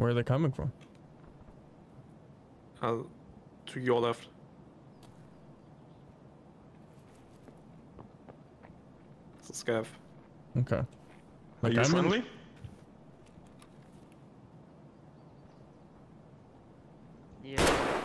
Where are they coming from? Uh, to your left. It's a scav. Okay. Are you I'm in- friendly? Yeah.